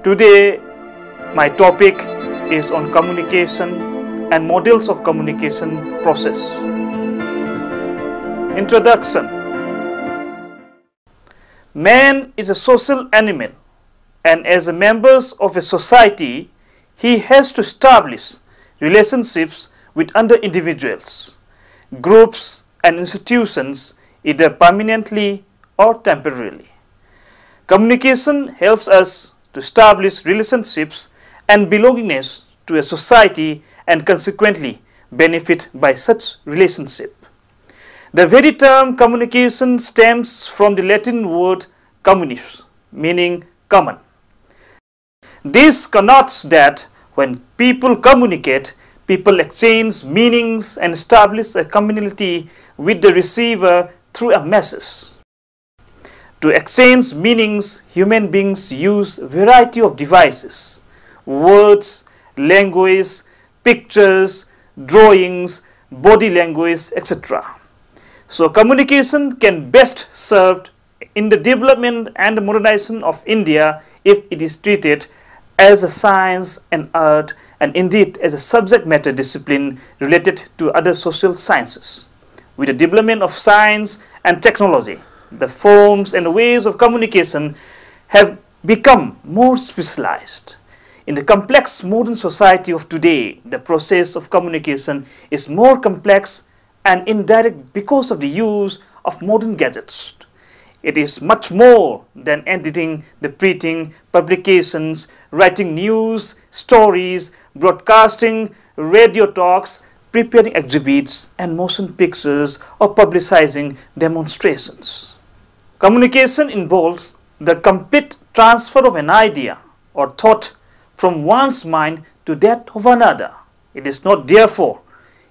Today, my topic is on communication and models of communication process. Introduction Man is a social animal, and as a members of a society, he has to establish relationships with other individuals, groups, and institutions either permanently or temporarily. Communication helps us to establish relationships and belongingness to a society and consequently benefit by such relationship. The very term communication stems from the Latin word communis, meaning common. This connotes that when people communicate, people exchange meanings and establish a community with the receiver through a message. To exchange meanings, human beings use variety of devices, words, language, pictures, drawings, body language, etc. So communication can best served in the development and modernization of India if it is treated as a science and art and indeed as a subject matter discipline related to other social sciences. With the development of science and technology, the forms and ways of communication have become more specialized. In the complex modern society of today, the process of communication is more complex and indirect because of the use of modern gadgets. It is much more than editing the printing, publications, writing news, stories, broadcasting, radio talks, preparing exhibits and motion pictures or publicizing demonstrations. Communication involves the complete transfer of an idea or thought from one's mind to that of another. It is not therefore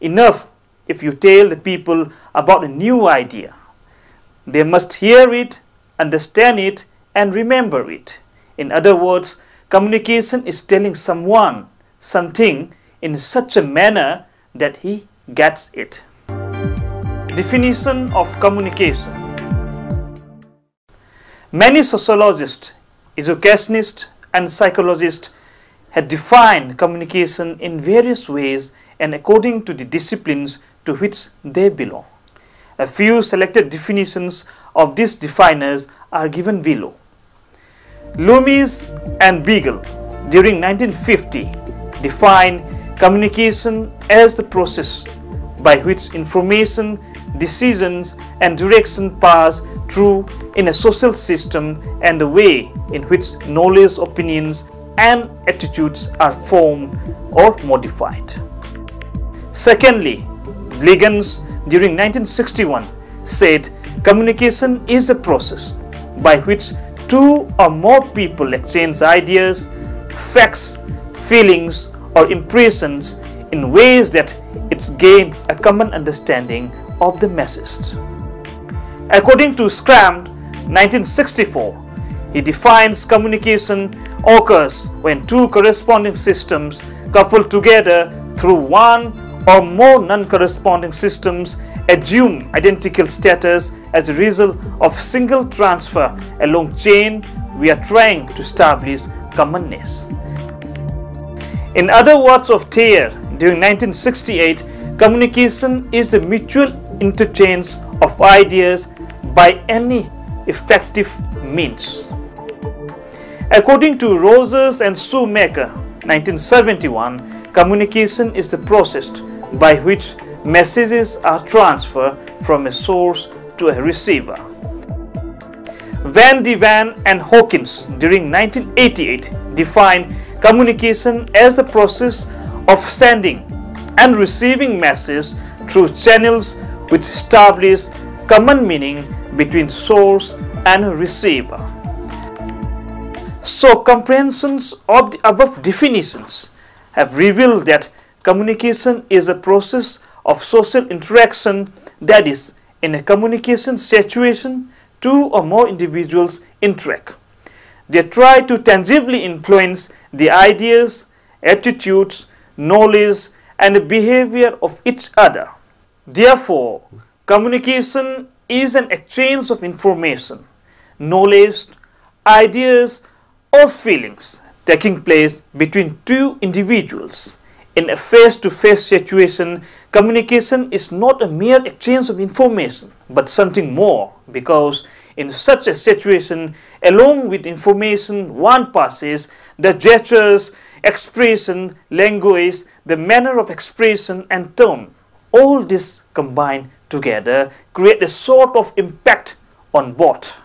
enough if you tell the people about a new idea. They must hear it, understand it, and remember it. In other words, communication is telling someone something in such a manner that he gets it. Definition of communication Many sociologists, educationists, and psychologists have defined communication in various ways and according to the disciplines to which they belong. A few selected definitions of these definers are given below. Loomis and Beegle during 1950 defined communication as the process by which information, decisions, and direction pass through in a social system and the way in which knowledge, opinions, and attitudes are formed or modified. Secondly, Leagans during 1961 said communication is a process by which two or more people exchange ideas, facts, feelings, or impressions in ways that it's gained a common understanding of the message. According to Schramm, 1964, he defines communication occurs when two corresponding systems couple together through one or more non-corresponding systems assume identical status as a result of single transfer along chain we are trying to establish commonness. In other words of Thayer, during 1968, communication is the mutual interchange of ideas by any effective means. According to Rogers and Shoemaker, 1971, communication is the process by which messages are transferred from a source to a receiver. Van den Ban and Hawkins during 1988 defined communication as the process of sending and receiving messages through channels which establish common meaning between source and receiver. So comprehensions of the above definitions have revealed that communication is a process of social interaction that is in a communication situation two or more individuals interact. They try to tangibly influence the ideas, attitudes, knowledge and behavior of each other. Therefore, communication is an exchange of information, knowledge, ideas or feelings taking place between two individuals. In a face-to-face -face situation, communication is not a mere exchange of information, but something more because in such a situation, along with information one passes, the gestures, expression, language, the manner of expression and tone, all this combined together create a sort of impact on both.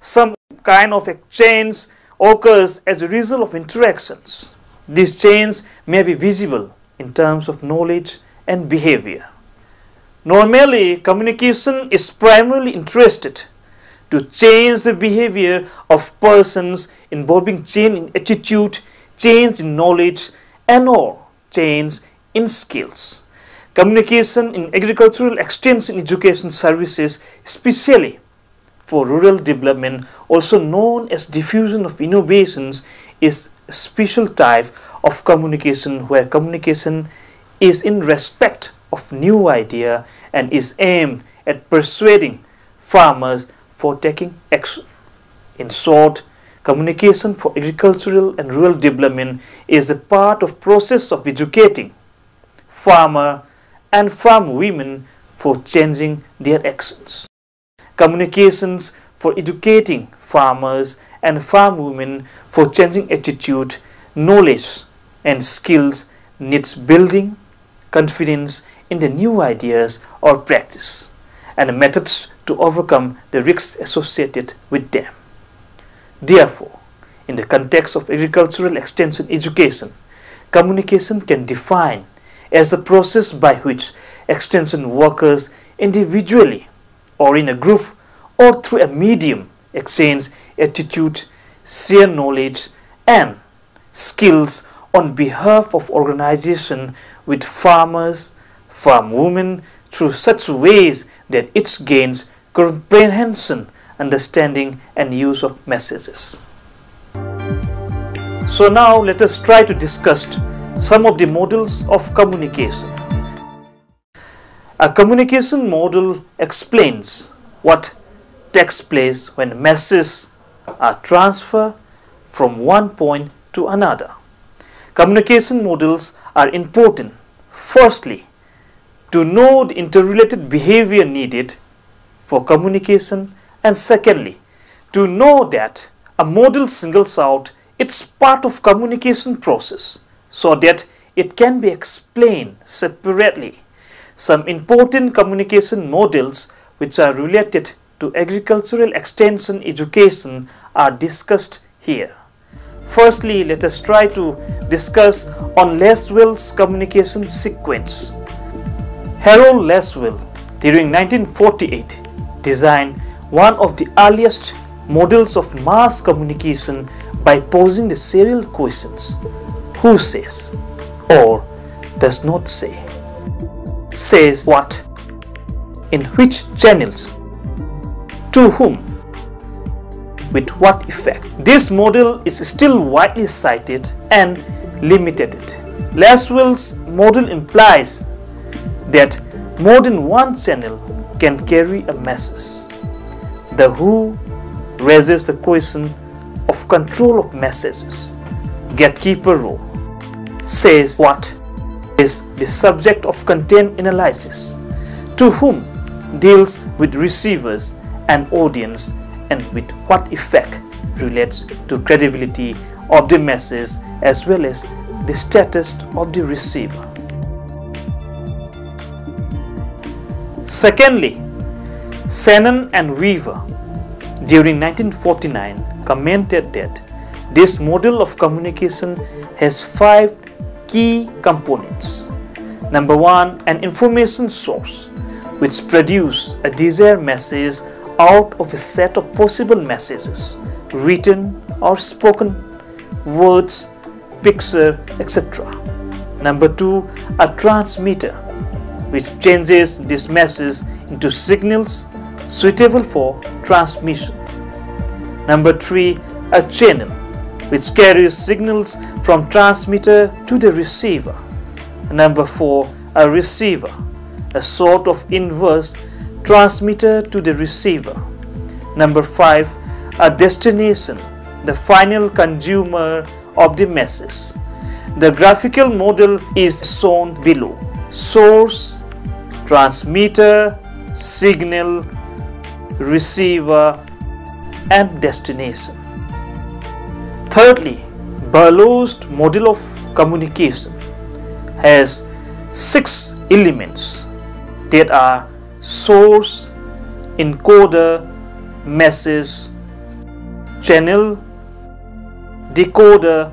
Some kind of exchange occurs as a result of interactions. These chains may be visible in terms of knowledge and behavior. Normally, communication is primarily interested to change the behavior of persons involving change in attitude, change in knowledge, and or change in skills. Communication in agricultural extension education services, especially for rural development, also known as diffusion of innovations, is a special type of communication where communication is in respect of new idea and is aimed at persuading farmers for taking action. In short, communication for agricultural and rural development is a part of process of educating farmer and farm women for changing their actions. Communications for educating farmers and farm women for changing attitude, knowledge and skills needs building confidence in the new ideas or practice and methods to overcome the risks associated with them. Therefore, in the context of agricultural extension education, communication can define as the process by which extension workers individually or in a group or through a medium exchange attitude, share knowledge and skills on behalf of organization with farmers, farm women through such ways that it gains comprehension, understanding and use of messages. So now let us try to discuss some of the models of communication. A communication model explains what takes place when messages are transferred from one point to another. Communication models are important. Firstly, to know the interrelated behavior needed for communication and secondly, to know that a model singles out its part of communication process so that it can be explained separately. Some important communication models which are related to agricultural extension education are discussed here. Firstly, let us try to discuss on Lasswell's communication sequence. Harold Lasswell, during 1948, designed one of the earliest models of mass communication by posing the serial questions who says or does not say, says what, in which channels, to whom, with what effect. This model is still widely cited and limited. Lasswell's model implies that more than one channel can carry a message. The Who raises the question of control of messages. Gatekeeper role says what is the subject of content analysis, to whom deals with receivers and audience and with what effect relates to credibility of the message as well as the status of the receiver. Secondly, Shannon and Weaver during 1949 commented that this model of communication has five key components. Number one, an information source which produce a desired message out of a set of possible messages, written or spoken, words, picture, etc. Number two, a transmitter which changes this message into signals suitable for transmission. Number three, a channel which carries signals from transmitter to the receiver. Number 4. A receiver, a sort of inverse transmitter to the receiver. Number 5. A destination, the final consumer of the message. The graphical model is shown below. Source, transmitter, signal, receiver and destination. Thirdly, Berlo's model of communication has six elements that are source, encoder, message, channel, decoder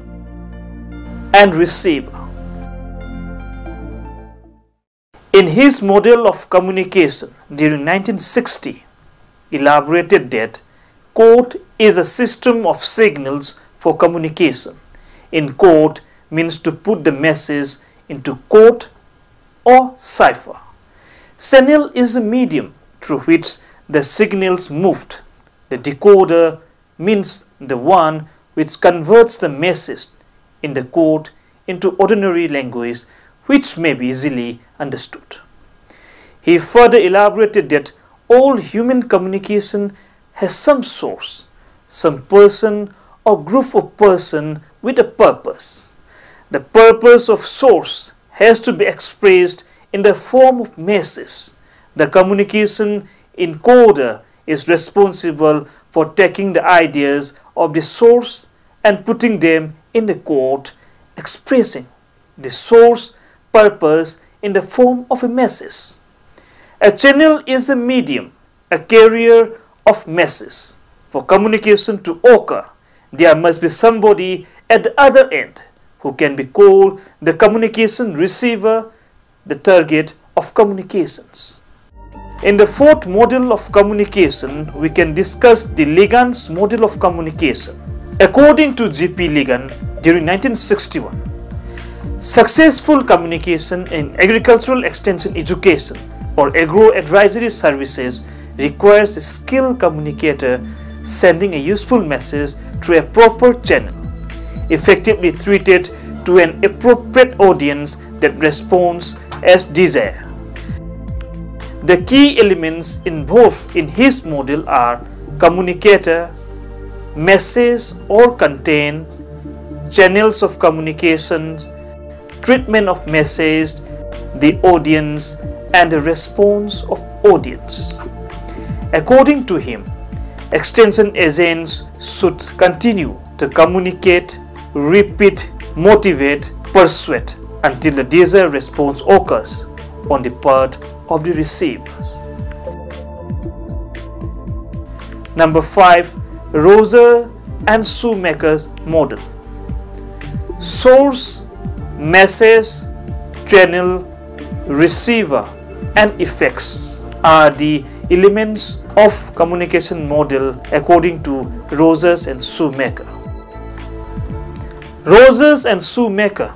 and receiver. In his model of communication during 1960, elaborated that code is a system of signals for communication. in Encode means to put the message into code or cipher. Channel is the medium through which the signals moved. The decoder means the one which converts the message in the code into ordinary language which may be easily understood. He further elaborated that all human communication has some source, some person or group of person with a purpose. The purpose of source has to be expressed in the form of message. The communication encoder is responsible for taking the ideas of the source and putting them in the code, expressing the source purpose in the form of a message. A channel is a medium, a carrier of message. For communication to occur, there must be somebody at the other end who can be called the communication receiver, the target of communications. In the fourth model of communication, we can discuss the Leagans model of communication. According to J.P. Leagans, during 1961, successful communication in agricultural extension education or agro-advisory services requires a skilled communicator sending a useful message through a proper channel, effectively treated to an appropriate audience that responds as desired. The key elements involved in his model are communicator, message or content, channels of communication, treatment of message, the audience, and the response of audience. According to him, extension agents should continue to communicate, repeat, motivate, persuade until the desired response occurs on the part of the receivers. Number 5. Rogers and Shoemaker's model. Source, message, channel, receiver and effects are the elements of communication model according to Rogers and Shoemaker. Rogers and Shoemaker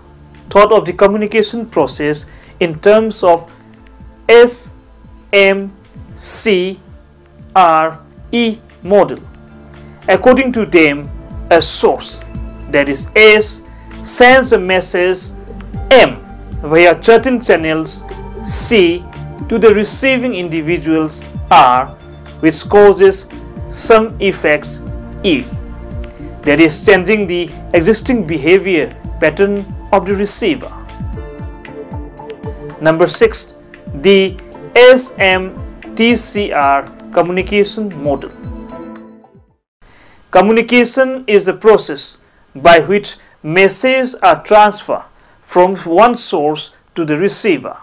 thought of the communication process in terms of S, M, C, R, E model. According to them, a source, that is S, sends a message M via certain channels C to the receiving individuals R which causes some effects E that is changing the existing behavior pattern of the receiver. Number 6. The SMTCR communication model. Communication is the process by which messages are transferred from one source to the receiver.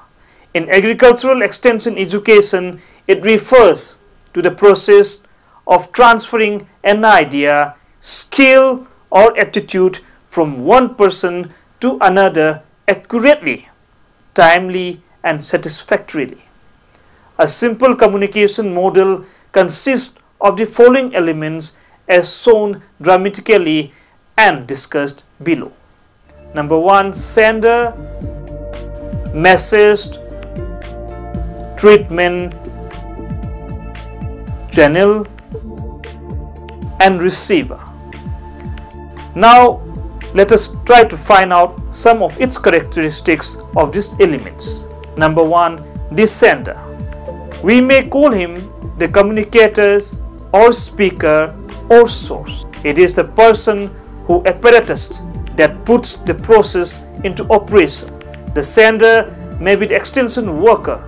In agricultural extension education, it refers to the process of transferring an idea, skill or attitude from one person to another accurately, timely and satisfactorily. A simple communication model consists of the following elements as shown dramatically and discussed below. Number one, sender, message, treatment, channel, and receiver. Now, let us try to find out some of its characteristics of these elements. Number one, the sender. We may call him the communicators or speaker or source. It is the person who apparatus that puts the process into operation. The sender may be the extension worker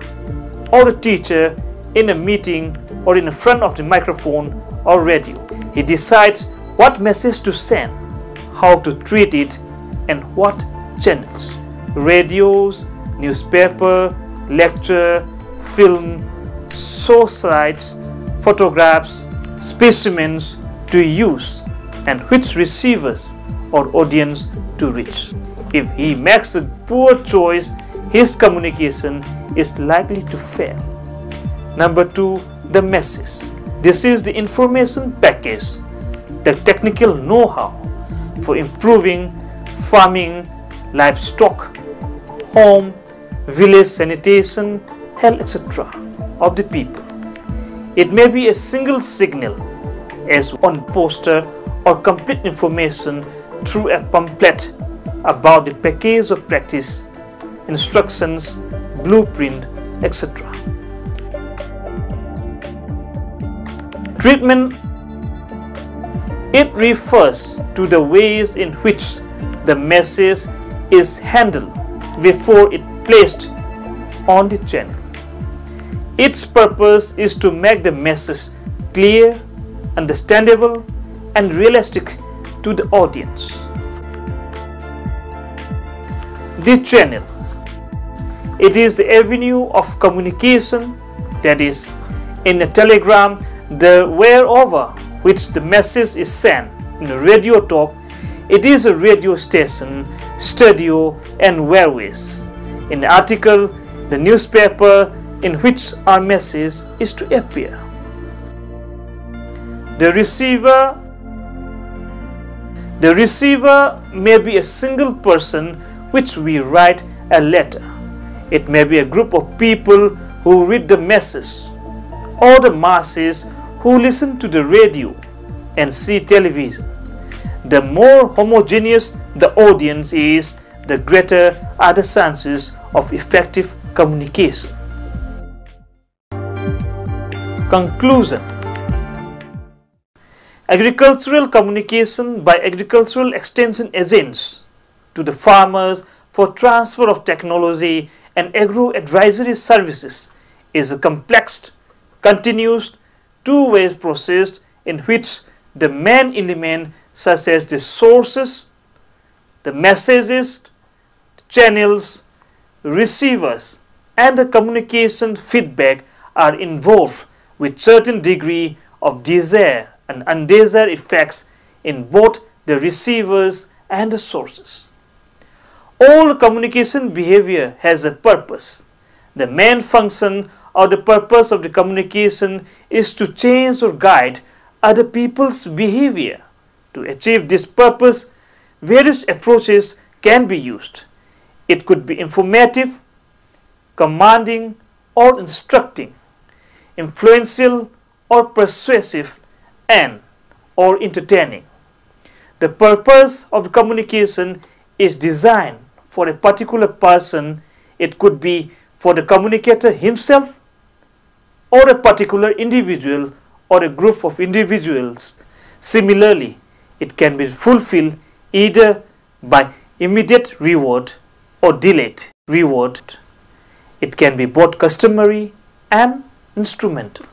or a teacher in a meeting or in front of the microphone or radio. He decides what message to send, how to treat it, and what channels. Radios, newspaper, lecture, film, source sites, photographs, specimens to use and which receivers or audience to reach. If he makes a poor choice, his communication is likely to fail. Number two, the message. This is the information package, the technical know-how for improving farming, livestock, home, village sanitation, health, etc. of the people. It may be a single signal as one poster or complete information through a pamphlet about the package of practice, instructions, blueprint, etc. Treatment It refers to the ways in which the message is handled before it placed on the channel. Its purpose is to make the message clear, understandable, and realistic to the audience. The channel. It is the avenue of communication that is, in a telegram, the whereover which the message is sent. In the radio talk, it is a radio station, studio, and whereways. In the article, the newspaper, in which our message is to appear. The receiver the receiver may be a single person which we write a letter. It may be a group of people who read the message or the masses who listen to the radio and see television. The more homogeneous the audience is, the greater are the chances of effective communication. Conclusion Agricultural communication by agricultural extension agents to the farmers for transfer of technology and agro-advisory services is a complex, continuous, two-way process in which the main element such as the sources, the messages, channels, receivers and the communication feedback are involved with certain degree of desire and undesired effects in both the receivers and the sources. All communication behavior has a purpose. The main function or the purpose of the communication is to change or guide other people's behavior. To achieve this purpose, various approaches can be used. It could be informative, commanding, or instructing influential or persuasive and or entertaining. The purpose of communication is designed for a particular person. It could be for the communicator himself or a particular individual or a group of individuals. Similarly, it can be fulfilled either by immediate reward or delayed reward. It can be both customary and instrumental.